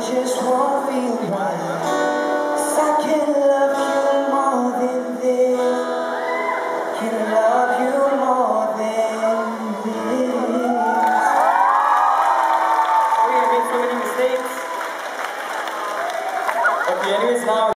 just won't feel right. Cause I can love you more than this. Can love you more than this. We have made so many mistakes. Okay, anyways, now.